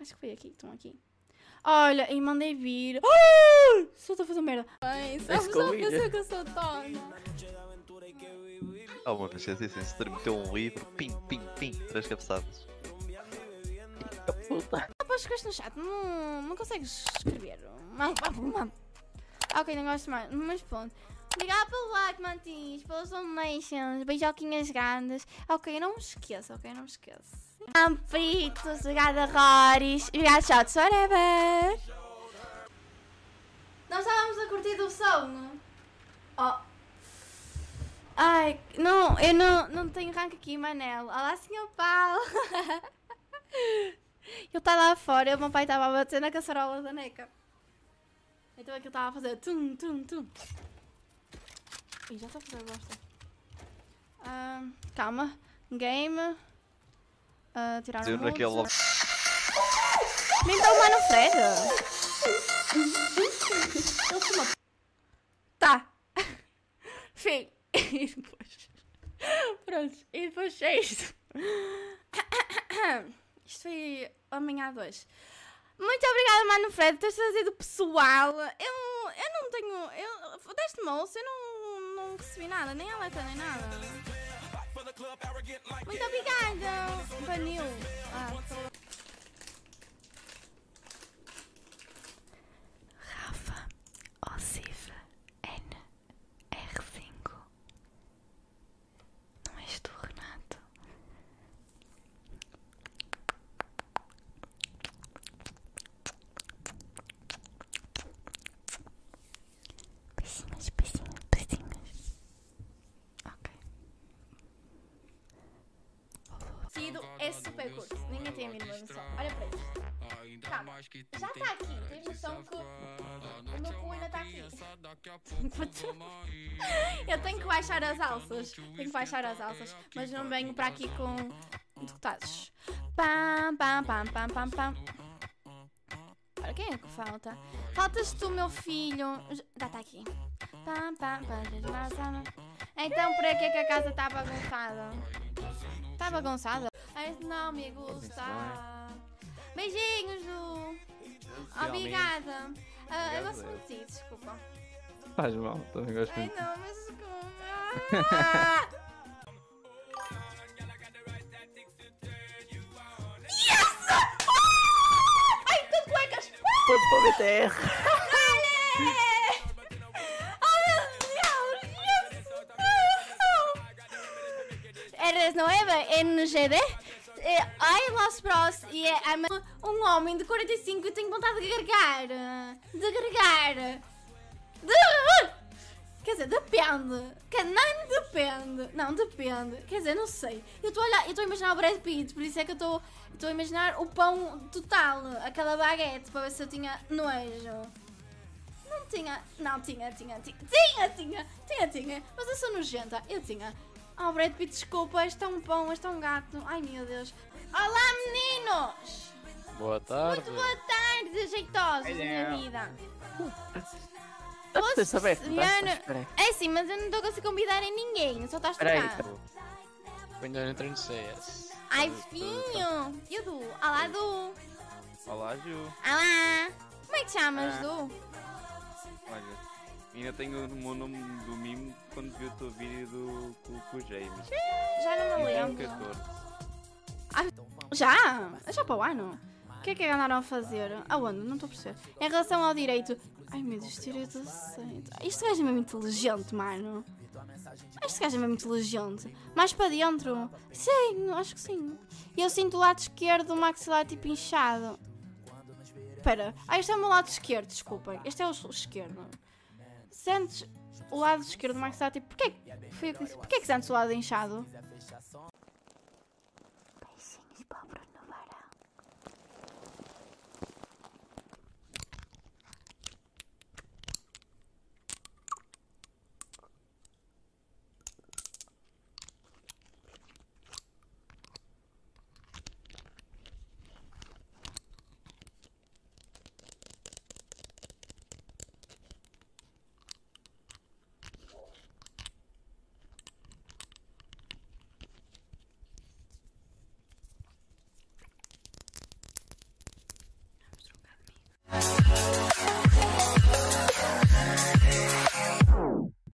Acho que foi aqui, estão aqui. Olha, e mandei vir. Oh! Só estou a fazer merda. Ai, só Esse só Covid. pensou que eu sou tona. Ah, uma vez assim, se meteu um livro, pim, pim, pim, três cabeçadas. Puta. Ah, pá, escreves no chat, não, não consegues escrever. Ah, ok, não gosto mais, mas pronto. Obrigada pelo like, Mantis, pelas donations, beijoquinhas grandes. Ok, não me esqueça, ok, não me esqueça. Ampitos, obrigada, Roris, obrigada, shots, whatever. Nós estávamos a curtir do som. Oh. Ai, não, eu não, não tenho rank aqui, Manel. Olá, senhor Paulo. Eu estava lá fora o meu pai estava a bater na caçarola da neca. Então aquilo estava a fazer tum, tum, tum. Ih, já estou a fazer bosta. Ah, calma. Game. Ah, tirar o naquele. mute. Nem está o Mano Fred. Tá. Fim. E depois. Pronto. E depois é isto. Isto foi amanhã 2. Muito obrigada, Mano Fred, por teres trazido pessoal. Eu, eu não tenho. Eu, deste moço, eu não, não recebi nada, nem alerta, nem nada. Muito obrigada, Vanil. Ah, Rafa Ossif N R5 Não és tu, Renato? Beijinhos, beijinhos, beijinhos. Ok. É super curto. Ninguém tem a mínima noção. Olha para isto. Calma. Já está aqui. Tens noção que o meu cu ainda está aqui. Eu tenho que baixar as alças. Tenho que baixar as alças. Mas não venho para aqui com deputados. Pam, pam, pam, pam, pam, pam. Olha, quem é que falta? Faltas tu, meu filho. Já está aqui. Pam, pam, pam, Então, por aqui é que a casa está bagunçada? Está bagunçada? Ai, não me gusta. Beijinhos, Lu. Obrigada. Ah, eu gosto muito de ti, desculpa. Faz mal, também gosto Ai, muito. não, mas desculpa. Ah! Yes! Ah! Ai, tô de cuecas! Ponto para o BTR. Oh, meu Deus! Yes! Eres nueva en GD? Eh, Ai, Los Bros e é I'm um homem de 45 e tenho vontade de gargar. De gargar. De... Quer dizer, depende. Que não depende. Não, depende. Quer dizer, não sei. Eu estou a eu estou imaginar o Brad Pitt, por isso é que eu estou estou a imaginar o pão total, aquela baguete, para ver se eu tinha nojo. Não tinha, não tinha, tinha, tinha, tinha, tinha, tinha, tinha, mas eu sou nojenta, eu tinha. Oh, Brad Pitt, desculpa, este é um pão, este é um gato. Ai meu Deus. Olá, meninos! Boa tarde. Muito boa tarde, jeitosos da minha vida. Espera aí. É sim, mas eu não estou a conseguir convidar em ninguém, só estás tocado. Eu ainda entrei no CS. Ai, filho! E o Du? Olá, Du! Olá, Ju. Olá! Como é que te chamas, Ah. Du? Olha, ainda tenho o meu nome do mimo quando vi o teu vídeo do, com, com o James. Já não me Em lembro. 14. Já? É já para o ano? O que é que andaram a fazer? Aonde? Não estou a perceber. Em relação ao direito. Ai meu Deus, direito aceito. Este gajo é mesmo inteligente, mano. Este gajo é mesmo inteligente. Mais para dentro. Sim, acho que sim. E eu sinto o lado esquerdo, o maxilar tipo inchado. Espera. Ah, este é o meu lado esquerdo, desculpem. Este é o esquerdo. Sentes o lado esquerdo do maxilar tipo. Porquê? Foi. Porquê que sentes o lado inchado?